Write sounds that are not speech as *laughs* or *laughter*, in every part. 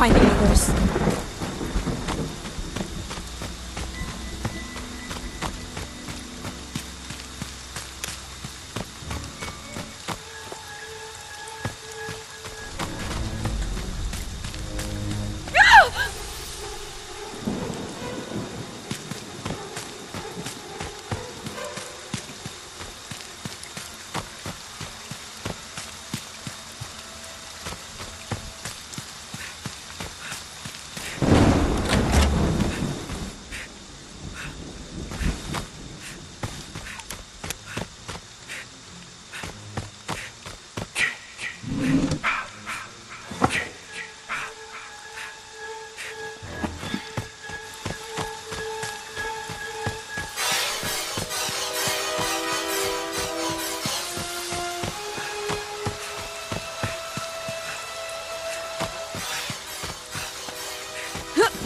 find the others.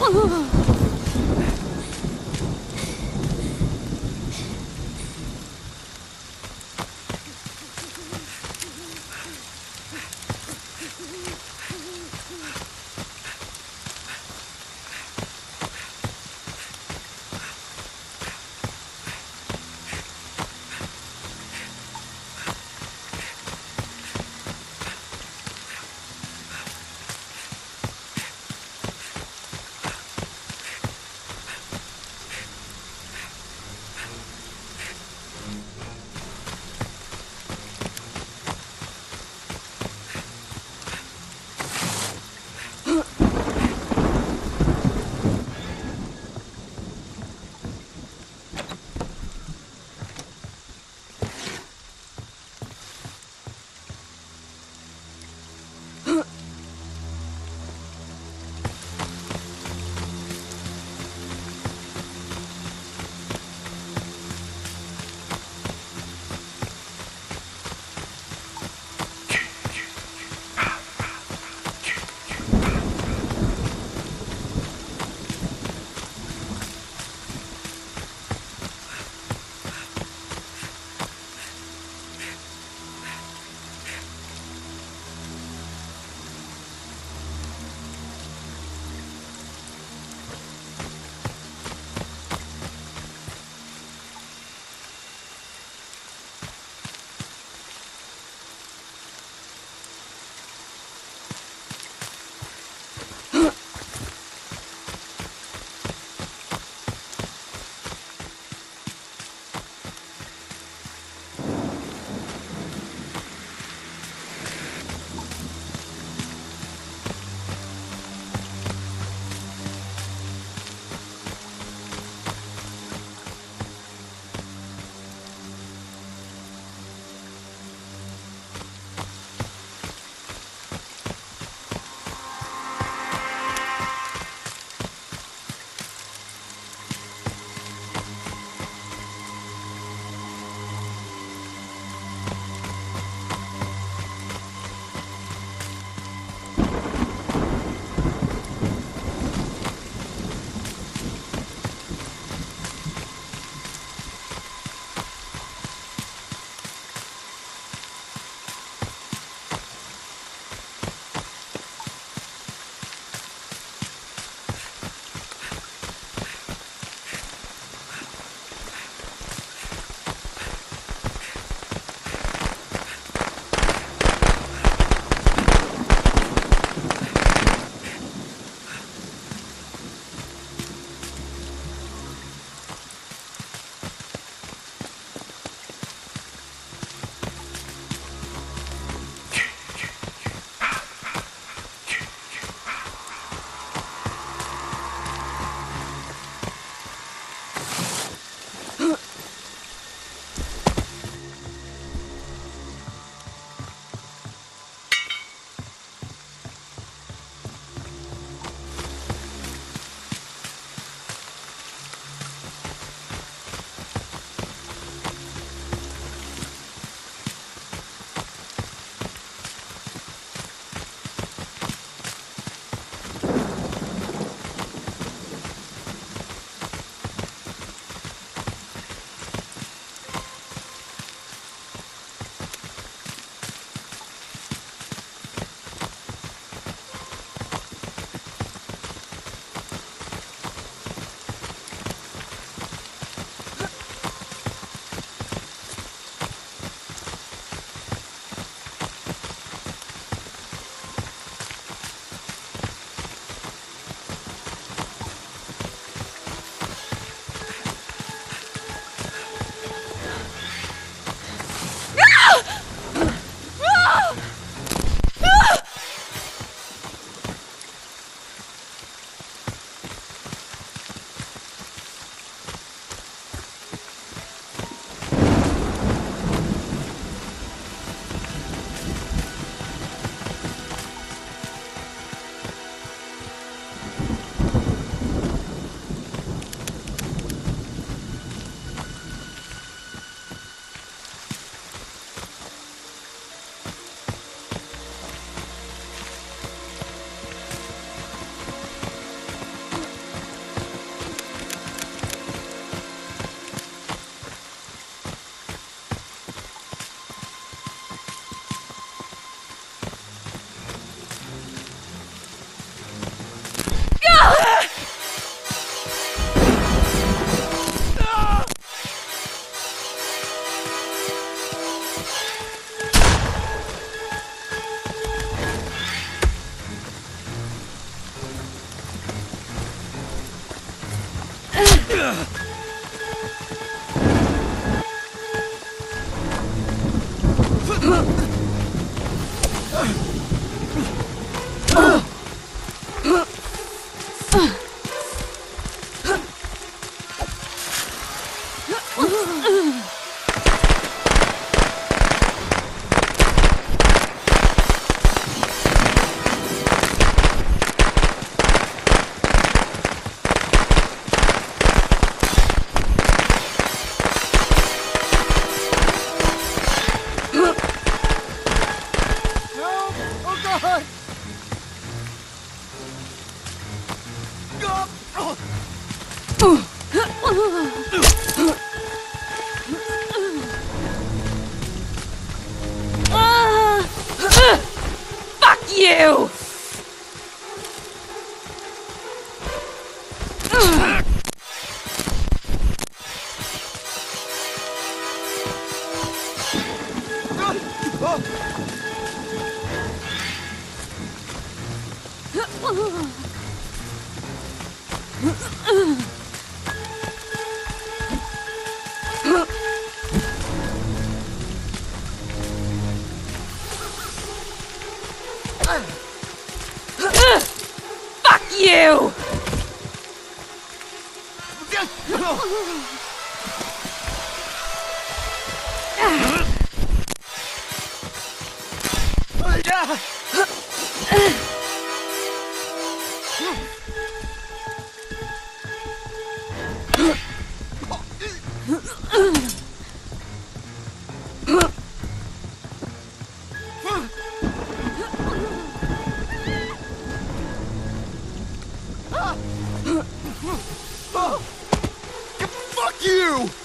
啊。Fuck you! Fuck you!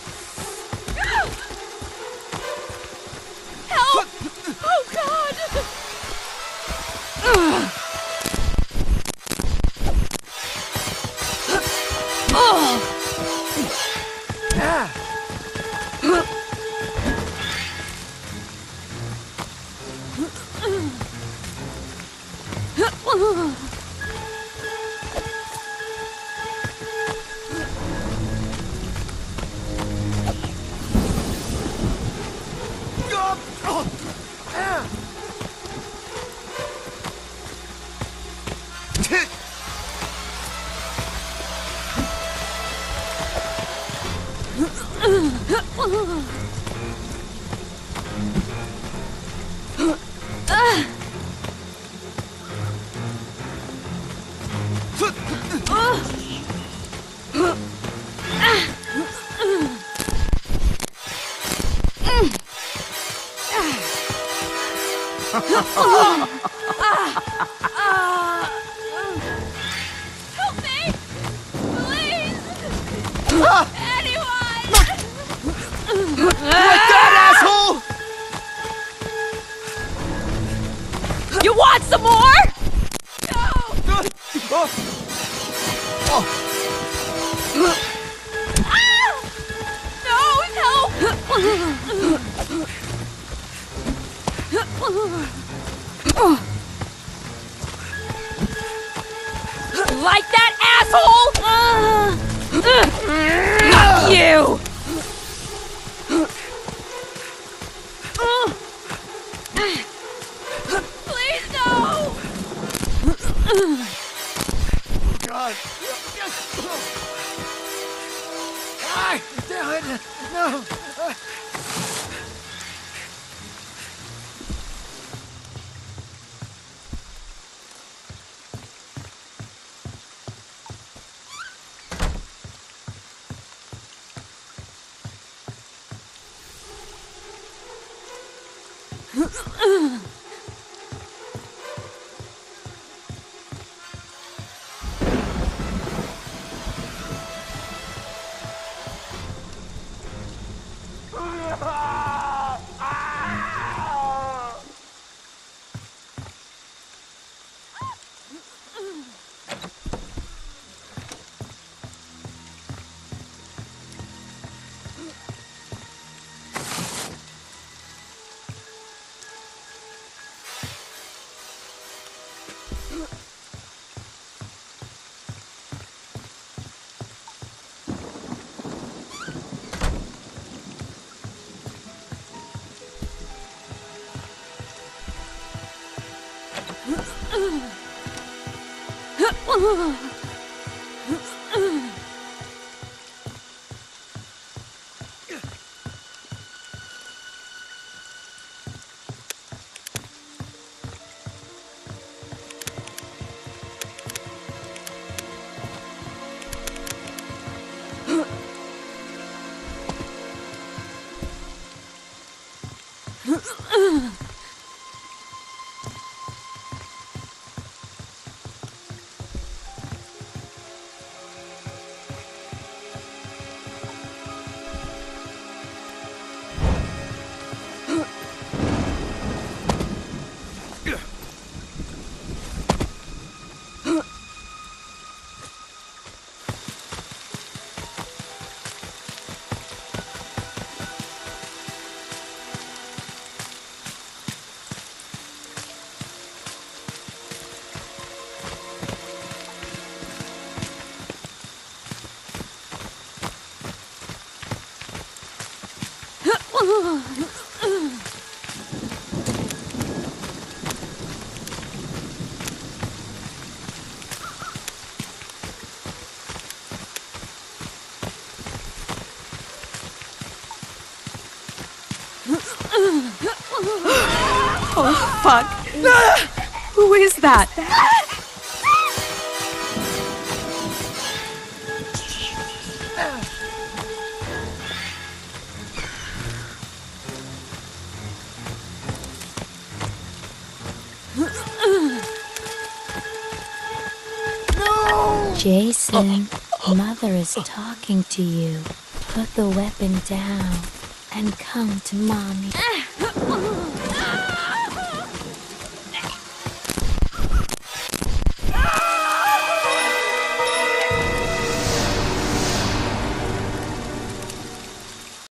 God! *laughs* Ugh. Ugh! *laughs* Oh, fuck. Who is that? Jason, Mother is talking to you. Put the weapon down and come to Mommy.